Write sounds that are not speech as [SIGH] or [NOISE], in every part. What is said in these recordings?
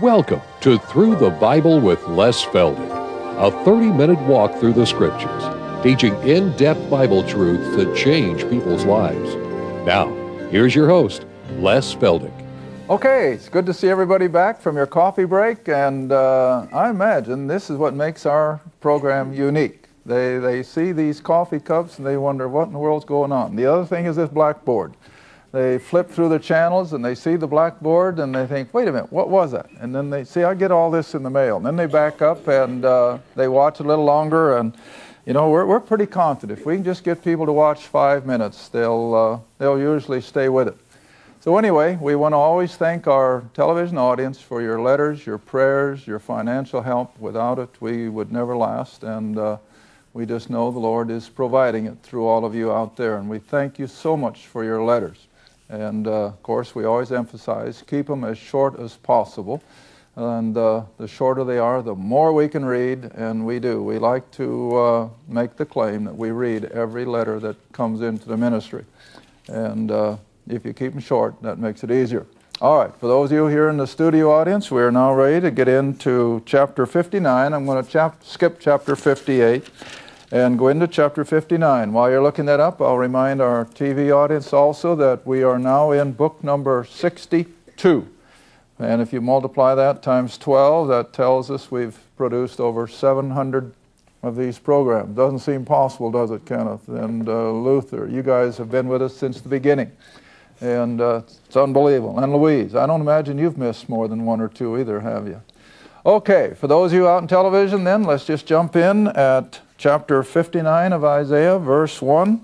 Welcome to Through the Bible with Les Feldick, a 30 minute walk through the scriptures, teaching in depth Bible truths that change people's lives. Now, here's your host, Les Feldick. Okay, it's good to see everybody back from your coffee break, and uh, I imagine this is what makes our program unique. They, they see these coffee cups and they wonder what in the world's going on. The other thing is this blackboard. They flip through the channels and they see the blackboard and they think, wait a minute, what was that? And then they see, I get all this in the mail. And then they back up and uh, they watch a little longer. And, you know, we're, we're pretty confident. If we can just get people to watch five minutes, they'll, uh, they'll usually stay with it. So, anyway, we want to always thank our television audience for your letters, your prayers, your financial help. Without it, we would never last. And uh, we just know the Lord is providing it through all of you out there. And we thank you so much for your letters. And uh, of course, we always emphasize keep them as short as possible. And uh, the shorter they are, the more we can read, and we do. We like to uh, make the claim that we read every letter that comes into the ministry. And uh, if you keep them short, that makes it easier. All right, for those of you here in the studio audience, we are now ready to get into chapter 59. I'm going to chap- skip chapter 58 and go into chapter 59. While you're looking that up, I'll remind our TV audience also that we are now in book number 62. And if you multiply that times 12, that tells us we've produced over 700 of these programs. Doesn't seem possible, does it, Kenneth and uh, Luther? You guys have been with us since the beginning. And uh, it's unbelievable. And Louise, I don't imagine you've missed more than one or two either, have you? Okay, for those of you out in television, then let's just jump in at chapter 59 of Isaiah, verse 1.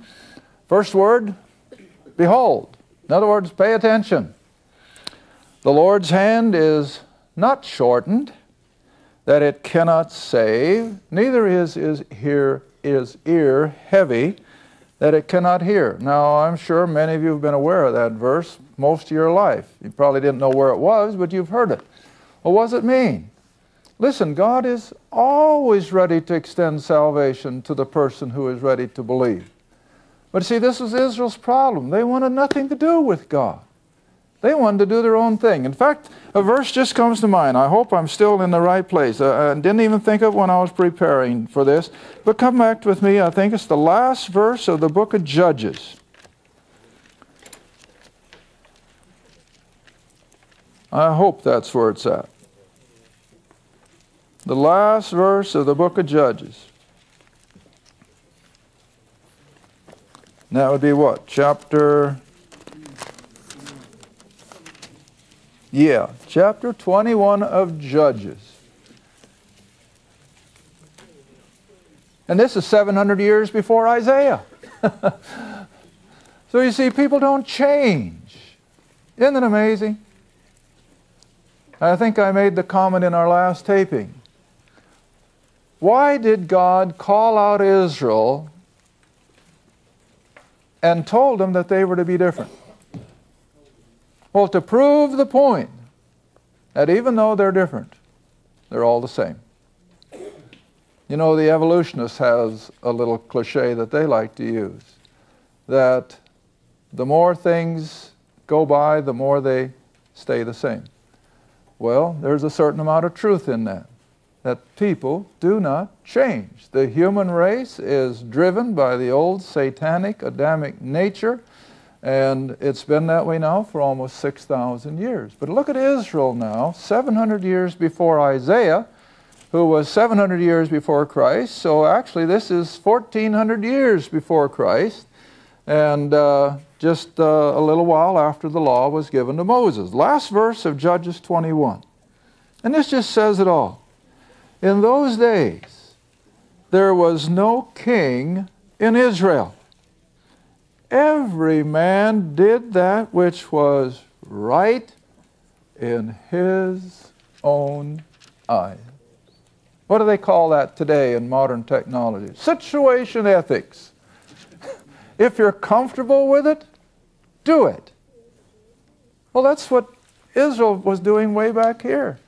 First word, behold. In other words, pay attention. The Lord's hand is not shortened, that it cannot save, neither is his ear, is ear heavy, that it cannot hear. Now, I'm sure many of you have been aware of that verse most of your life. You probably didn't know where it was, but you've heard it. Well, what does it mean? Listen, God is always ready to extend salvation to the person who is ready to believe. But see, this was Israel's problem. They wanted nothing to do with God. They wanted to do their own thing. In fact, a verse just comes to mind. I hope I'm still in the right place. Uh, I didn't even think of when I was preparing for this. But come back with me. I think it's the last verse of the book of Judges. I hope that's where it's at the last verse of the book of Judges. And that would be what? Chapter. Yeah, chapter 21 of Judges. And this is 700 years before Isaiah. [LAUGHS] so you see, people don't change. Isn't it amazing? I think I made the comment in our last taping. Why did God call out Israel and told them that they were to be different? Well, to prove the point that even though they're different, they're all the same. You know, the evolutionist has a little cliche that they like to use that the more things go by, the more they stay the same. Well, there's a certain amount of truth in that that people do not change. The human race is driven by the old satanic Adamic nature, and it's been that way now for almost 6,000 years. But look at Israel now, 700 years before Isaiah, who was 700 years before Christ. So actually, this is 1,400 years before Christ, and uh, just uh, a little while after the law was given to Moses. Last verse of Judges 21. And this just says it all. In those days, there was no king in Israel. Every man did that which was right in his own eyes. What do they call that today in modern technology? Situation ethics. [LAUGHS] if you're comfortable with it, do it. Well, that's what Israel was doing way back here.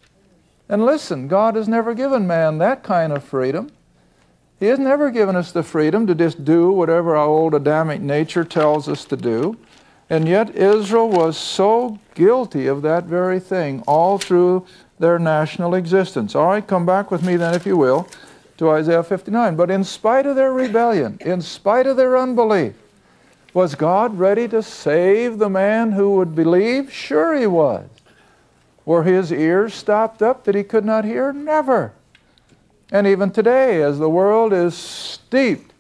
And listen, God has never given man that kind of freedom. He has never given us the freedom to just do whatever our old Adamic nature tells us to do. And yet Israel was so guilty of that very thing all through their national existence. All right, come back with me then, if you will, to Isaiah 59. But in spite of their rebellion, in spite of their unbelief, was God ready to save the man who would believe? Sure, He was. Were his ears stopped up that he could not hear? Never. And even today, as the world is steeped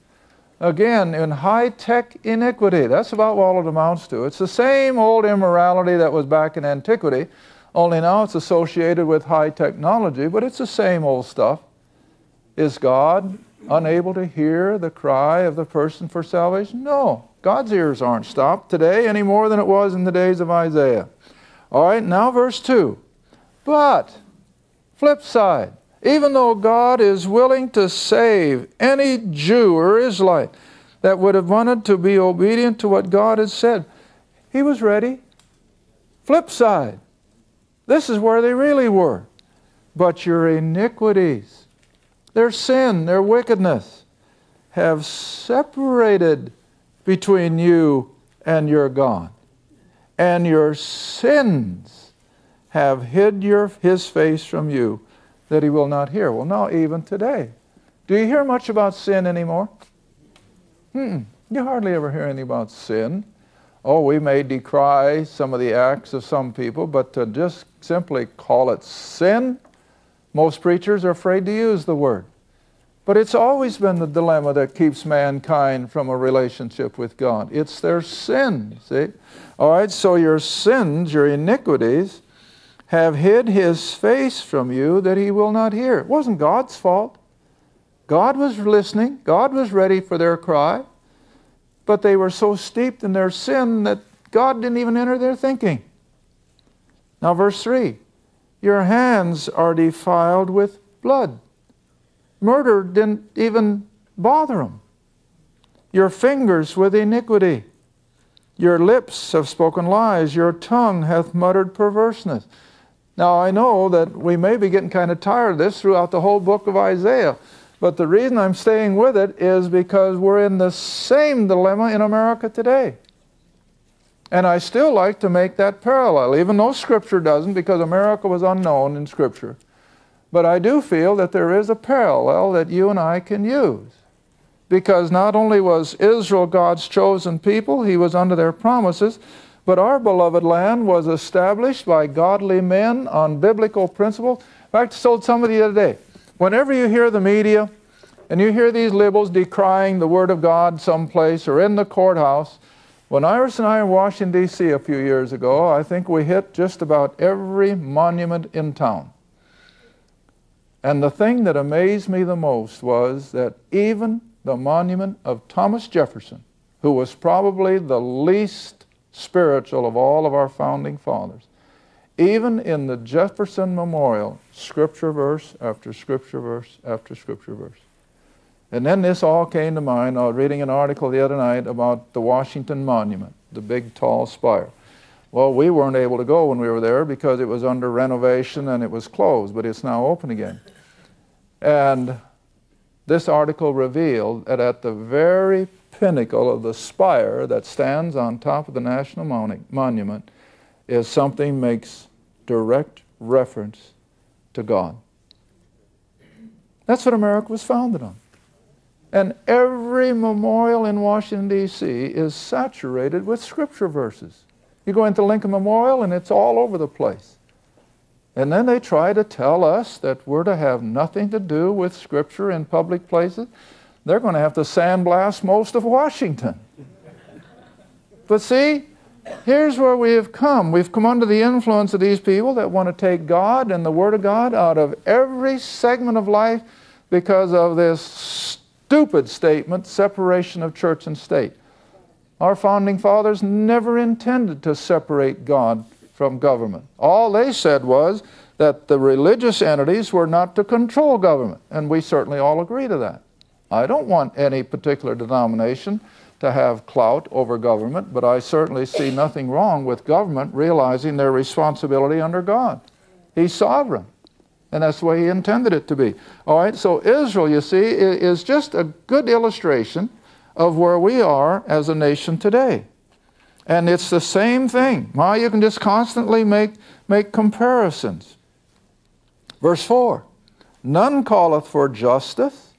again in high tech iniquity, that's about all it amounts to. It's the same old immorality that was back in antiquity, only now it's associated with high technology, but it's the same old stuff. Is God unable to hear the cry of the person for salvation? No. God's ears aren't stopped today any more than it was in the days of Isaiah. All right, now verse 2. But, flip side, even though God is willing to save any Jew or Israelite that would have wanted to be obedient to what God had said, He was ready. Flip side, this is where they really were. But your iniquities, their sin, their wickedness, have separated between you and your God. And your sins have hid your, his face from you that he will not hear. Well, now, even today. Do you hear much about sin anymore? Hmm. You hardly ever hear anything about sin. Oh, we may decry some of the acts of some people, but to just simply call it sin, most preachers are afraid to use the word. But it's always been the dilemma that keeps mankind from a relationship with God. It's their sin, see? All right, so your sins, your iniquities, have hid his face from you that he will not hear. It wasn't God's fault. God was listening, God was ready for their cry, but they were so steeped in their sin that God didn't even enter their thinking. Now, verse 3 Your hands are defiled with blood murder didn't even bother them. Your fingers with iniquity. Your lips have spoken lies. Your tongue hath muttered perverseness. Now, I know that we may be getting kind of tired of this throughout the whole book of Isaiah, but the reason I'm staying with it is because we're in the same dilemma in America today. And I still like to make that parallel, even though Scripture doesn't, because America was unknown in Scripture. But I do feel that there is a parallel that you and I can use. Because not only was Israel God's chosen people, he was under their promises, but our beloved land was established by godly men on biblical principles. In fact, I told somebody the other day whenever you hear the media and you hear these liberals decrying the Word of God someplace or in the courthouse, when Iris and I were in Washington, D.C. a few years ago, I think we hit just about every monument in town. And the thing that amazed me the most was that even the monument of Thomas Jefferson, who was probably the least spiritual of all of our founding fathers, even in the Jefferson Memorial, scripture verse after scripture verse after scripture verse. And then this all came to mind. I was reading an article the other night about the Washington Monument, the big tall spire. Well, we weren't able to go when we were there because it was under renovation and it was closed, but it's now open again. And this article revealed that at the very pinnacle of the spire that stands on top of the National Monument is something makes direct reference to God. That's what America was founded on. And every memorial in Washington, D.C. is saturated with scripture verses. You go into Lincoln Memorial and it's all over the place. And then they try to tell us that we're to have nothing to do with Scripture in public places. They're going to have to sandblast most of Washington. But see, here's where we have come. We've come under the influence of these people that want to take God and the Word of God out of every segment of life because of this stupid statement separation of church and state. Our founding fathers never intended to separate God from government. All they said was that the religious entities were not to control government, and we certainly all agree to that. I don't want any particular denomination to have clout over government, but I certainly see nothing wrong with government realizing their responsibility under God. He's sovereign, and that's the way He intended it to be. All right, so Israel, you see, is just a good illustration of where we are as a nation today. And it's the same thing. Why you can just constantly make, make comparisons. Verse 4 None calleth for justice,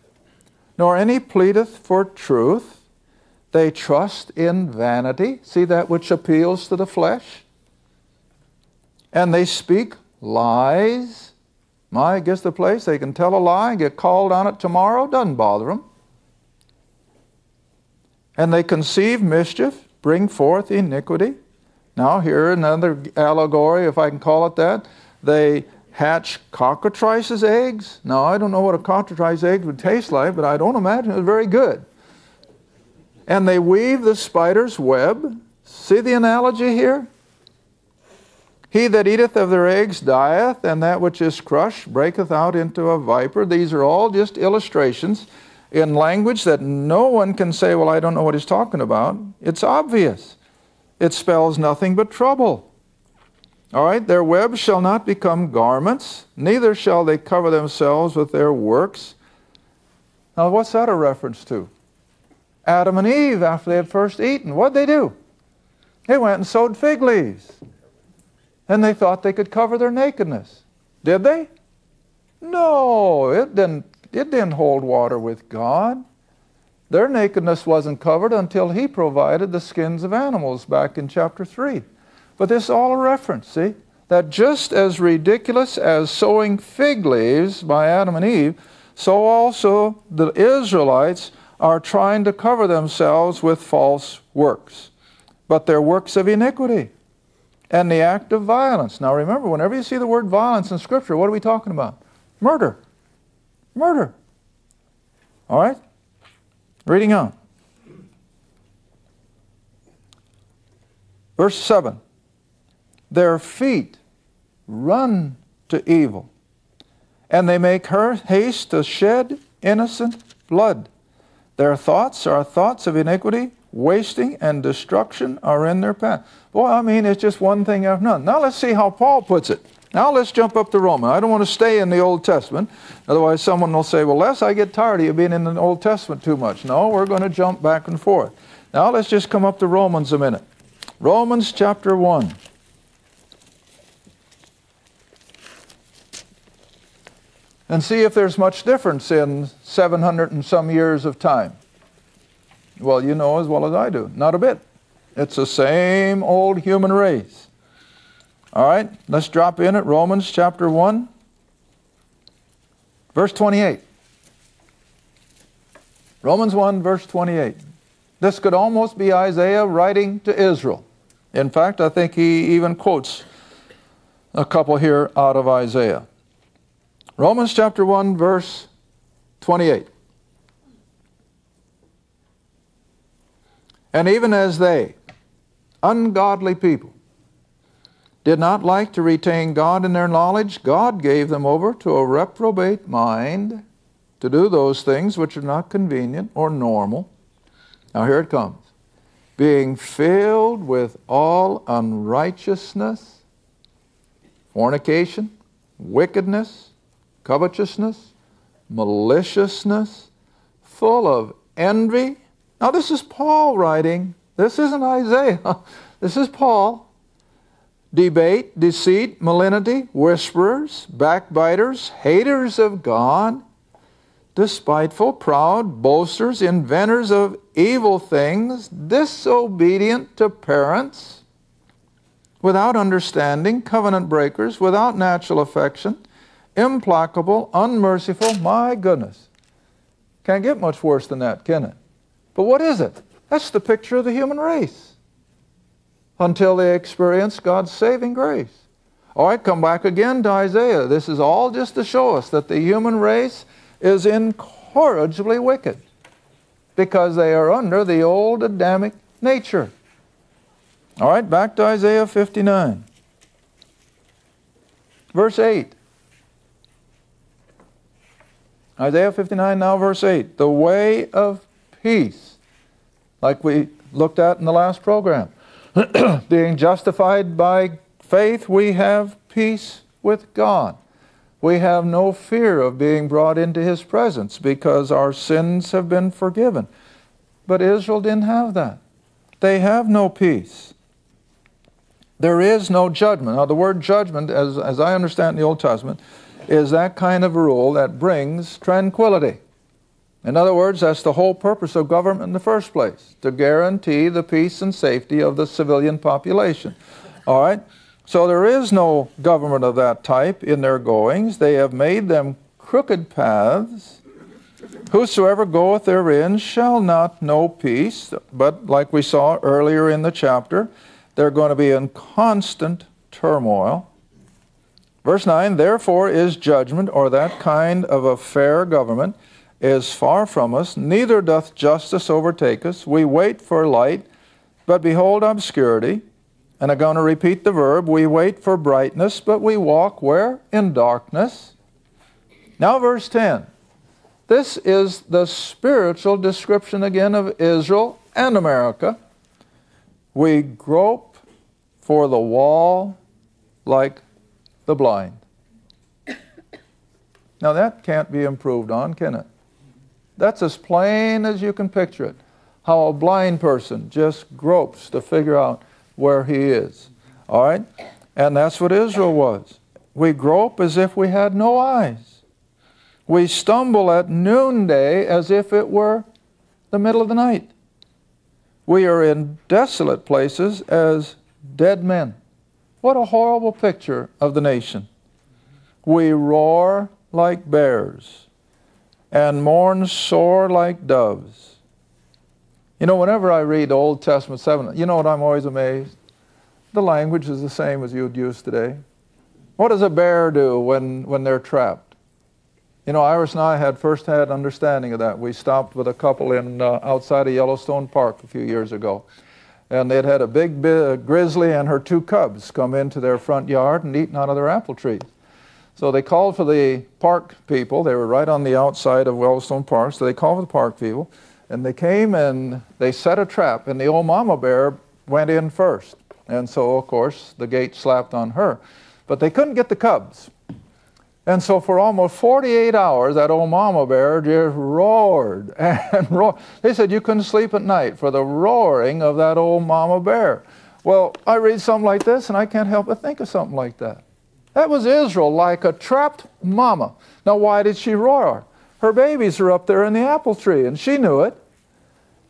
nor any pleadeth for truth. They trust in vanity. See that which appeals to the flesh? And they speak lies. My, gets the place. They can tell a lie and get called on it tomorrow. Doesn't bother them. And they conceive mischief, bring forth iniquity. Now, here another allegory, if I can call it that. They hatch cockatrices' eggs. Now, I don't know what a cockatrice egg would taste like, but I don't imagine it's very good. And they weave the spider's web. See the analogy here? He that eateth of their eggs dieth, and that which is crushed breaketh out into a viper. These are all just illustrations in language that no one can say, Well, I don't know what he's talking about. It's obvious. It spells nothing but trouble. All right, their webs shall not become garments, neither shall they cover themselves with their works. Now, what's that a reference to? Adam and Eve, after they had first eaten, what'd they do? They went and sewed fig leaves and they thought they could cover their nakedness. Did they? No, it didn't, it didn't hold water with God. Their nakedness wasn't covered until He provided the skins of animals back in chapter 3. But this is all a reference, see? That just as ridiculous as sewing fig leaves by Adam and Eve, so also the Israelites are trying to cover themselves with false works. But they're works of iniquity and the act of violence. Now remember, whenever you see the word violence in Scripture, what are we talking about? Murder. Murder. All right? Reading on. Verse 7 Their feet run to evil, and they make her haste to shed innocent blood. Their thoughts are thoughts of iniquity, wasting and destruction are in their path. Boy, I mean, it's just one thing after another. Now let's see how Paul puts it. Now let's jump up to Romans. I don't want to stay in the Old Testament. Otherwise, someone will say, well, Les, I get tired of you being in the Old Testament too much. No, we're going to jump back and forth. Now let's just come up to Romans a minute. Romans chapter 1. And see if there's much difference in 700 and some years of time. Well, you know as well as I do. Not a bit. It's the same old human race. All right, let's drop in at Romans chapter 1, verse 28. Romans 1, verse 28. This could almost be Isaiah writing to Israel. In fact, I think he even quotes a couple here out of Isaiah. Romans chapter 1, verse 28. And even as they, ungodly people, did not like to retain God in their knowledge, God gave them over to a reprobate mind to do those things which are not convenient or normal. Now here it comes. Being filled with all unrighteousness, fornication, wickedness, covetousness, maliciousness, full of envy, now, this is Paul writing. This isn't Isaiah. [LAUGHS] This is Paul. Debate, deceit, malignity, whisperers, backbiters, haters of God, despiteful, proud, boasters, inventors of evil things, disobedient to parents, without understanding, covenant breakers, without natural affection, implacable, unmerciful. My goodness. Can't get much worse than that, can it? But what is it? That's the picture of the human race until they experience God's saving grace. All right, come back again to Isaiah. This is all just to show us that the human race is incorrigibly wicked because they are under the old Adamic nature. All right, back to Isaiah 59. Verse 8. Isaiah 59, now verse 8. The way of peace, like we looked at in the last program. [CLEARS THROAT] Being justified by faith, we have peace with God. We have no fear of being brought into His presence because our sins have been forgiven. But Israel didn't have that. they have no peace. There is no judgment. Now, the word judgment, as, as I understand in the Old Testament, is that kind of rule that brings tranquility. In other words, that's the whole purpose of government in the first place to guarantee the peace and safety of the civilian population. All right? So there is no government of that type in their goings. They have made them crooked paths. Whosoever goeth therein shall not know peace. But like we saw earlier in the chapter, they're going to be in constant turmoil. Verse 9, therefore is judgment, or that kind of a fair government, is far from us, neither doth justice overtake us. We wait for light, but behold obscurity. And I'm going to repeat the verb. We wait for brightness, but we walk where? In darkness. Now, verse 10. This is the spiritual description again of Israel and America. We grope for the wall like the blind. Now, that can't be improved on, can it? That's as plain as you can picture it. How a blind person just gropes to figure out where he is. All right? And that's what Israel was. We grope as if we had no eyes. We stumble at noonday as if it were the middle of the night. We are in desolate places as dead men. What a horrible picture of the nation. We roar like bears and mourn sore like doves. You know, whenever I read the Old Testament 7, you know what I'm always amazed? The language is the same as you'd use today. What does a bear do when, when they're trapped? You know, Iris and I had first-hand understanding of that. We stopped with a couple in uh, outside of Yellowstone Park a few years ago. And they'd had a big grizzly and her two cubs come into their front yard and eaten out of their apple trees. So they called for the park people. They were right on the outside of Yellowstone Park. So they called for the park people. And they came and they set a trap. And the old mama bear went in first. And so, of course, the gate slapped on her. But they couldn't get the cubs. And so for almost 48 hours, that old mama bear just roared [LAUGHS] and roared. They said you couldn't sleep at night for the roaring of that old mama bear. Well, I read something like this and I can't help but think of something like that. That was Israel, like a trapped mama. Now, why did she roar? Her babies are up there in the apple tree, and she knew it.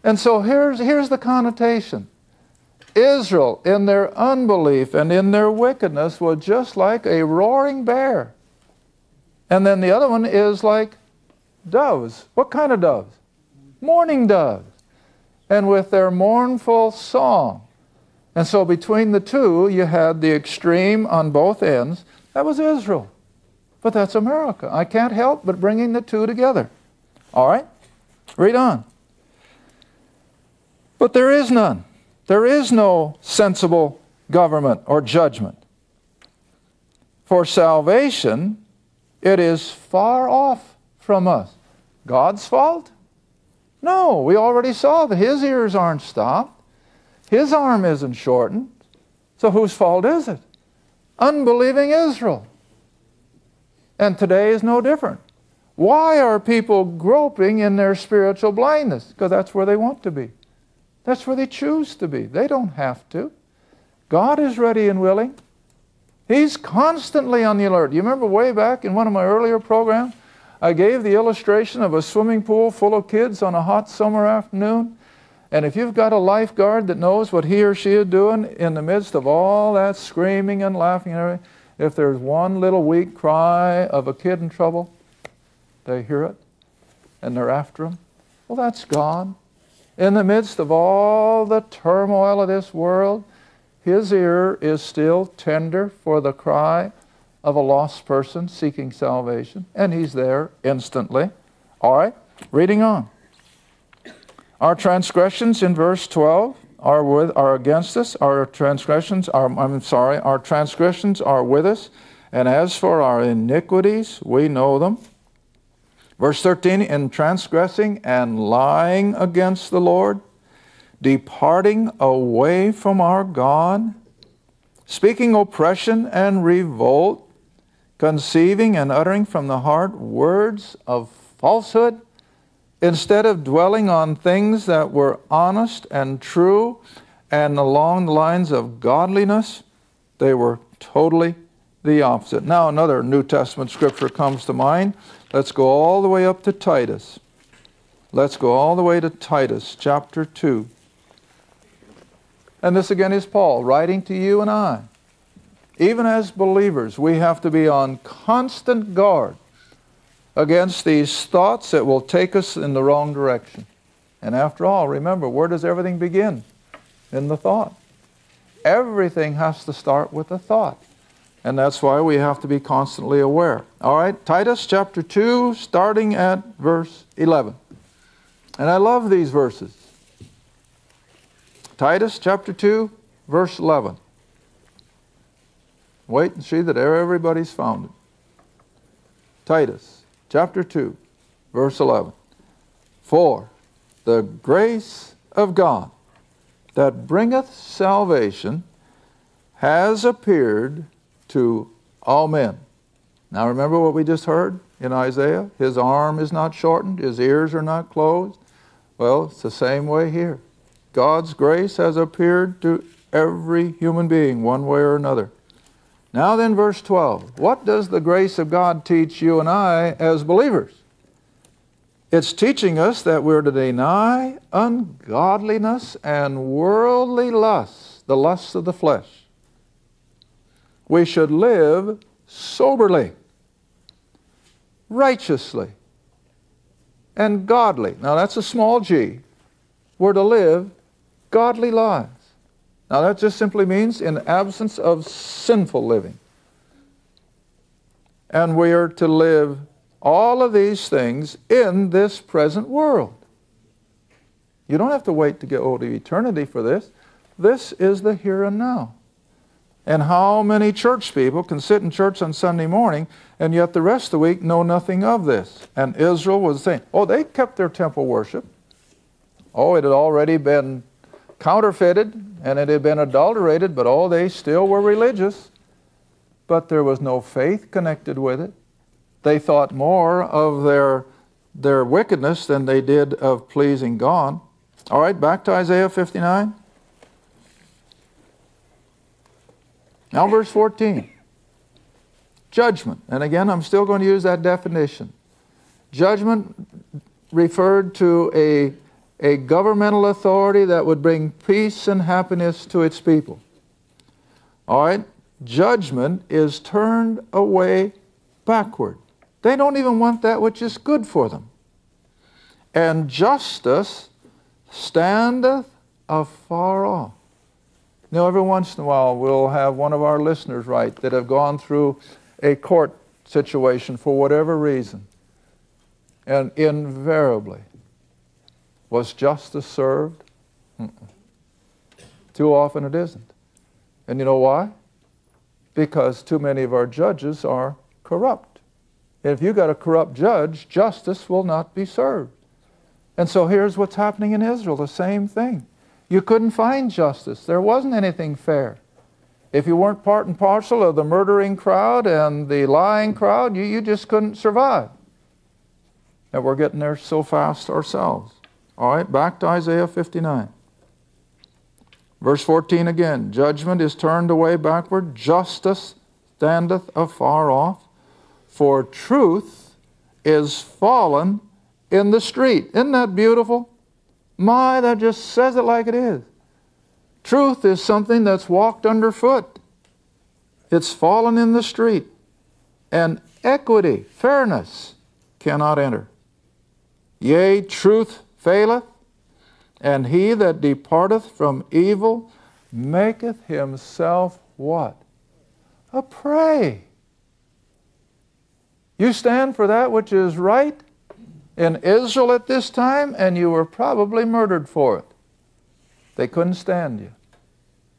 And so here's, here's the connotation Israel, in their unbelief and in their wickedness, was just like a roaring bear. And then the other one is like doves. What kind of doves? Mourning doves. And with their mournful song, and so between the two, you had the extreme on both ends. That was Israel. But that's America. I can't help but bringing the two together. All right? Read on. But there is none. There is no sensible government or judgment. For salvation, it is far off from us. God's fault? No, we already saw that his ears aren't stopped. His arm isn't shortened. So whose fault is it? Unbelieving Israel. And today is no different. Why are people groping in their spiritual blindness? Because that's where they want to be. That's where they choose to be. They don't have to. God is ready and willing. He's constantly on the alert. You remember way back in one of my earlier programs, I gave the illustration of a swimming pool full of kids on a hot summer afternoon. And if you've got a lifeguard that knows what he or she is doing in the midst of all that screaming and laughing and everything, if there's one little weak cry of a kid in trouble, they hear it and they're after him. Well, that's God. In the midst of all the turmoil of this world, his ear is still tender for the cry of a lost person seeking salvation, and he's there instantly. All right, reading on. Our transgressions in verse 12 are, with, are against us. Our transgressions are, I'm sorry, our transgressions are with us. And as for our iniquities, we know them. Verse 13, in transgressing and lying against the Lord, departing away from our God, speaking oppression and revolt, conceiving and uttering from the heart words of falsehood, instead of dwelling on things that were honest and true and along the lines of godliness, they were totally the opposite. Now, another New Testament scripture comes to mind. Let's go all the way up to Titus. Let's go all the way to Titus chapter 2. And this again is Paul writing to you and I. Even as believers, we have to be on constant guard against these thoughts that will take us in the wrong direction. And after all, remember, where does everything begin? In the thought. Everything has to start with a thought. And that's why we have to be constantly aware. All right, Titus chapter 2, starting at verse 11. And I love these verses. Titus chapter 2, verse 11. Wait and see that everybody's found it. Titus chapter 2, verse 11. For the grace of God that bringeth salvation has appeared to all men. Now remember what we just heard in Isaiah? His arm is not shortened, his ears are not closed. Well, it's the same way here. God's grace has appeared to every human being, one way or another. Now, then, verse 12. What does the grace of God teach you and I as believers? It's teaching us that we're to deny ungodliness and worldly lusts, the lusts of the flesh. We should live soberly, righteously, and godly. Now, that's a small g. We're to live godly lives. Now, that just simply means in absence of sinful living. And we are to live all of these things in this present world. You don't have to wait to get old to eternity for this. This is the here and now. And how many church people can sit in church on Sunday morning and yet the rest of the week know nothing of this? And Israel was saying, oh, they kept their temple worship. Oh, it had already been counterfeited and it had been adulterated, but oh, they still were religious. But there was no faith connected with it. They thought more of their, their wickedness than they did of pleasing God. All right, back to Isaiah 59. Now, verse 14 judgment. And again, I'm still going to use that definition. Judgment referred to a, a governmental authority that would bring peace and happiness to its people. All right? Judgment is turned away backward. They don't even want that which is good for them. And justice standeth afar off. Now, every once in a while, we'll have one of our listeners write that have gone through a court situation for whatever reason. And invariably, was justice served? Mm-mm. Too often it isn't. And you know why? Because too many of our judges are corrupt. And if you've got a corrupt judge, justice will not be served. And so here's what's happening in Israel the same thing. You couldn't find justice. There wasn't anything fair. If you weren't part and parcel of the murdering crowd and the lying crowd, you, you just couldn't survive. And we're getting there so fast ourselves. All right, back to Isaiah 59. Verse 14 again Judgment is turned away backward, justice standeth afar off, for truth is fallen in the street. Isn't that beautiful? My, that just says it like it is. Truth is something that's walked underfoot. It's fallen in the street. And equity, fairness, cannot enter. Yea, truth faileth, and he that departeth from evil maketh himself what? A prey. You stand for that which is right in Israel at this time, and you were probably murdered for it. They couldn't stand you.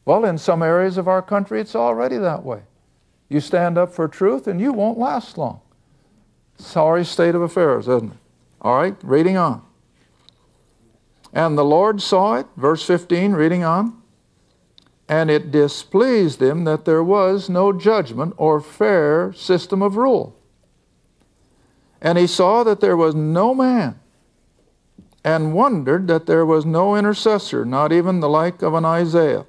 Well, in some areas of our country, it's already that way. You stand up for truth, and you won't last long. Sorry state of affairs, isn't it? All right, reading on. And the Lord saw it, verse 15, reading on, and it displeased him that there was no judgment or fair system of rule. And he saw that there was no man and wondered that there was no intercessor, not even the like of an Isaiah.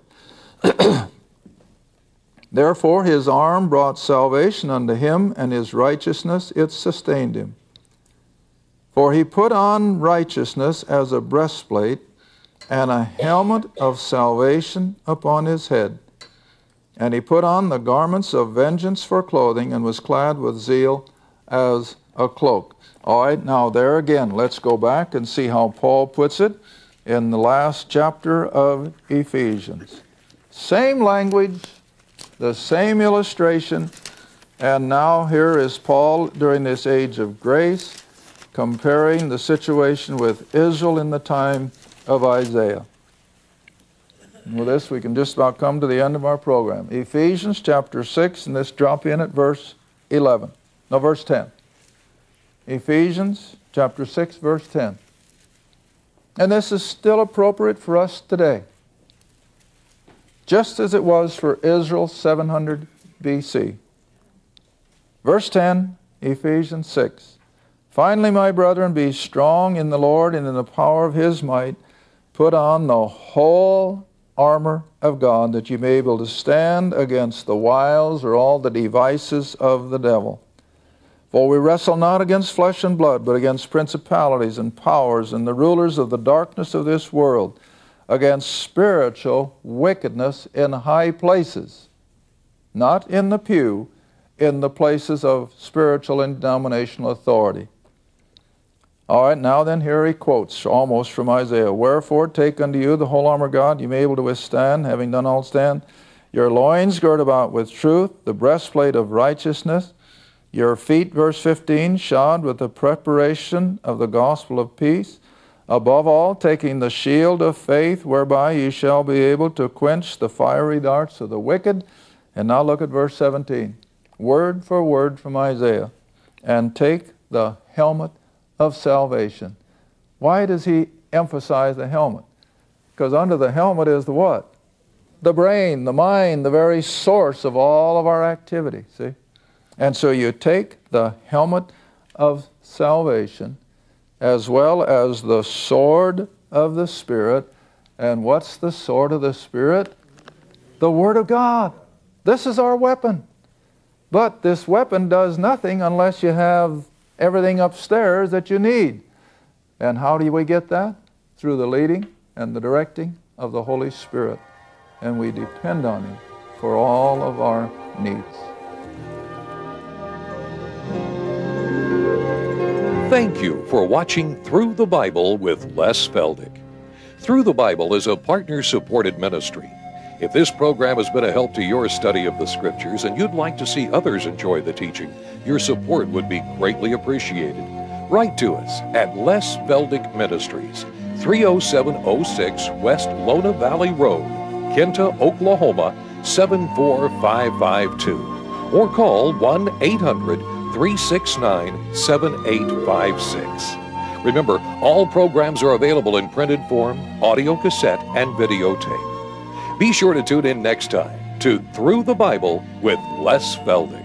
[CLEARS THROAT] Therefore his arm brought salvation unto him, and his righteousness it sustained him. For he put on righteousness as a breastplate, and a helmet of salvation upon his head. And he put on the garments of vengeance for clothing, and was clad with zeal as a cloak. All right, now there again, let's go back and see how Paul puts it in the last chapter of Ephesians. Same language, the same illustration, and now here is Paul during this age of grace comparing the situation with Israel in the time of Isaiah. And with this, we can just about come to the end of our program. Ephesians chapter 6, and let's drop in at verse 11. No, verse 10. Ephesians chapter 6, verse 10. And this is still appropriate for us today, just as it was for Israel 700 BC. Verse 10, Ephesians 6. Finally, my brethren, be strong in the Lord and in the power of his might. Put on the whole armor of God that you may be able to stand against the wiles or all the devices of the devil. For we wrestle not against flesh and blood, but against principalities and powers and the rulers of the darkness of this world, against spiritual wickedness in high places, not in the pew, in the places of spiritual and denominational authority. All right, now then, here he quotes almost from Isaiah Wherefore, take unto you the whole armor of God, you may be able to withstand, having done all stand. Your loins girt about with truth, the breastplate of righteousness your feet, verse 15, shod with the preparation of the gospel of peace. Above all, taking the shield of faith, whereby ye shall be able to quench the fiery darts of the wicked. And now look at verse 17, word for word from Isaiah. And take the helmet of salvation. Why does he emphasize the helmet? Because under the helmet is the what? The brain, the mind, the very source of all of our activity. See? And so you take the helmet of salvation as well as the sword of the Spirit. And what's the sword of the Spirit? The Word of God. This is our weapon. But this weapon does nothing unless you have everything upstairs that you need. And how do we get that? Through the leading and the directing of the Holy Spirit. And we depend on Him for all of our needs. Thank you for watching Through the Bible with Les Feldick. Through the Bible is a partner supported ministry. If this program has been a help to your study of the Scriptures and you'd like to see others enjoy the teaching, your support would be greatly appreciated. Write to us at Les Feldick Ministries, 30706 West Lona Valley Road, Kinta, Oklahoma 74552, or call 1 800 369 7856. Remember, all programs are available in printed form, audio cassette, and videotape. Be sure to tune in next time to Through the Bible with Les Feldick.